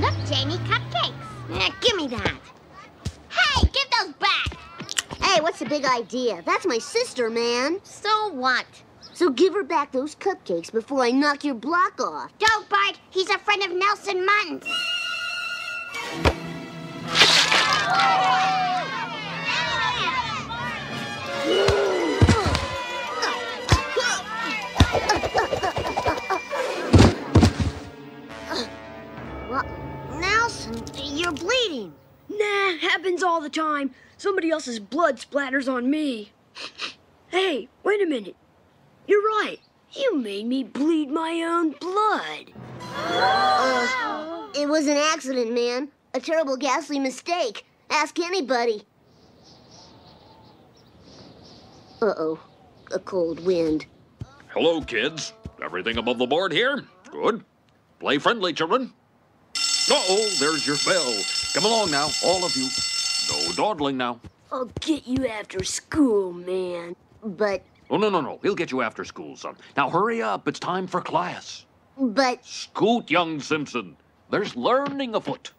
Look, Janey, cupcakes. Eh, give me that. Hey, give those back. Hey, what's the big idea? That's my sister, man. So what? So give her back those cupcakes before I knock your block off. Don't, Bart. He's a friend of Nelson Muntz's. Nelson, you're bleeding. Nah, happens all the time. Somebody else's blood splatters on me. Hey, wait a minute. You're right. You made me bleed my own blood. Uh, it was an accident, man. A terrible, ghastly mistake. Ask anybody. Uh-oh. A cold wind. Hello, kids. Everything above the board here? Good. Play friendly, children. Uh-oh, there's your bell. Come along now, all of you. No dawdling now. I'll get you after school, man. But, Oh, no, no, no. He'll get you after school, son. Now hurry up. It's time for class. but, Scoot, young Simpson. There's learning afoot.